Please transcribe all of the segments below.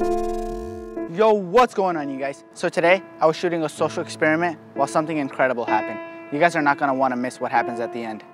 Yo, what's going on you guys? So today, I was shooting a social experiment while something incredible happened. You guys are not gonna wanna miss what happens at the end.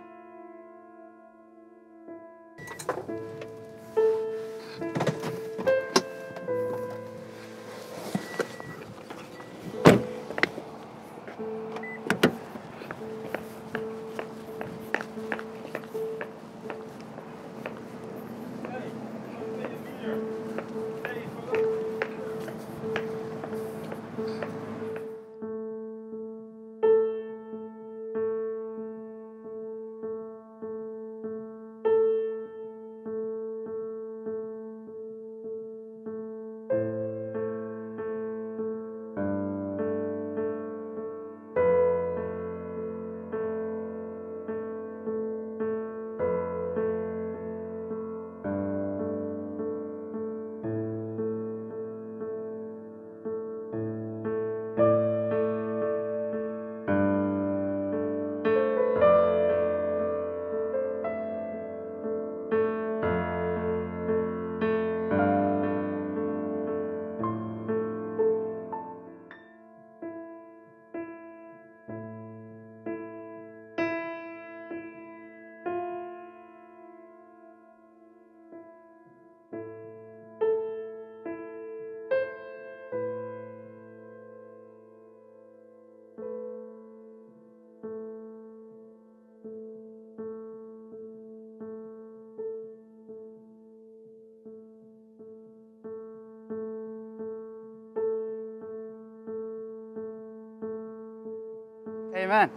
Hey man.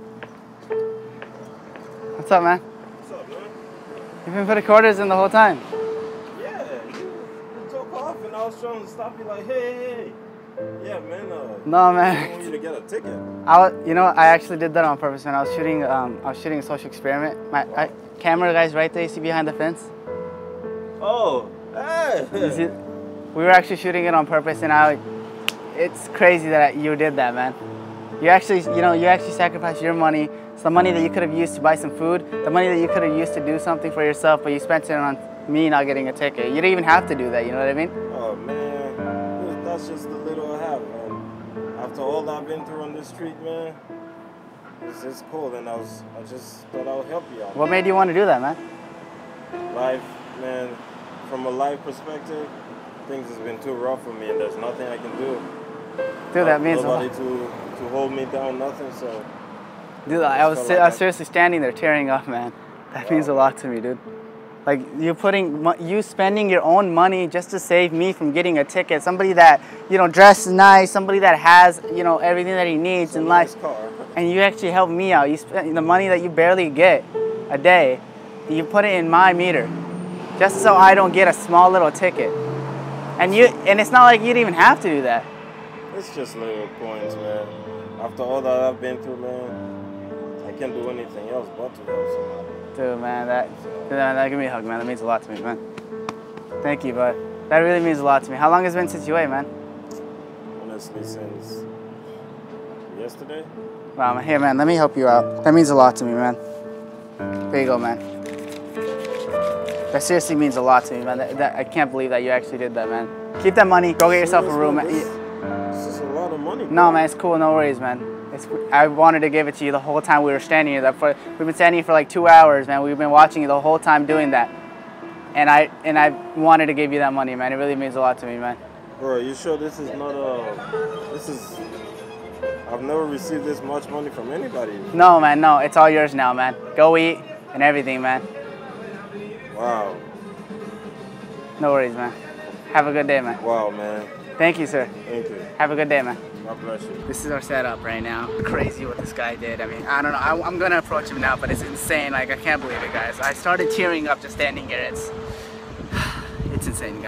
What's up man? What's up, man? You've been putting quarters in the whole time. Yeah, you, took off and I was trying to stop you like, hey, hey, hey. Yeah, man, uh, No I want you to get a ticket. I was, you know, I actually did that on purpose when I was shooting. Um, I was shooting a social experiment. My I, camera guy's right there. You see behind the fence. Oh, hey. You see, we were actually shooting it on purpose, and I. It's crazy that you did that, man. You actually, you know, you actually sacrificed your money. It's the money that you could have used to buy some food, the money that you could have used to do something for yourself, but you spent it on me not getting a ticket. You didn't even have to do that. You know what I mean? Oh, man. That's just the little I have, man. After all I've been through on this street, man, it's just cool. And I was, I just thought I would help you out. What made you want to do that, man? Life, man, from a life perspective, things has been too rough for me and there's nothing I can do. Dude, that means a lot. to, to hold me down, nothing, so. Dude, I was, felt like I was seriously standing there tearing up, man. That means a lot to me, dude. Like you're putting, you spending your own money just to save me from getting a ticket. Somebody that you know dresses nice, somebody that has you know everything that he needs in nice life, car. and you actually help me out. You spend the money that you barely get a day, you put it in my meter, just so I don't get a small little ticket. And you, and it's not like you'd even have to do that. It's just little coins, man. After all that I've been through, man, I can't do anything else but to help somebody. Dude, man, that, man, that give me a hug, man. That means a lot to me, man. Thank you, bud. That really means a lot to me. How long has it been since you ate, man? Honestly, since yesterday. Wow, man. Here, man, let me help you out. That means a lot to me, man. Here you go, man. That seriously means a lot to me, man. That, that- I can't believe that you actually did that, man. Keep that money. Go get yourself a room. Man. This, Yeah. this is a lot of money. No, man, it's cool. No worries, man. It's, I wanted to give it to you the whole time we were standing here. That for, we've been standing here for like two hours, man. We've been watching you the whole time doing that. And I and I wanted to give you that money, man. It really means a lot to me, man. Bro, you sure this is not a. This is. I've never received this much money from anybody. No, man, no. It's all yours now, man. Go eat and everything, man. Wow. No worries, man. Have a good day, man. Wow, man. Thank you, sir. Thank you. Have a good day, man. God bless you. This is our setup right now. Crazy what this guy did. I mean, I don't know. I, I'm gonna approach him now, but it's insane. Like, I can't believe it, guys. I started tearing up just standing here. It's, it's insane, guys.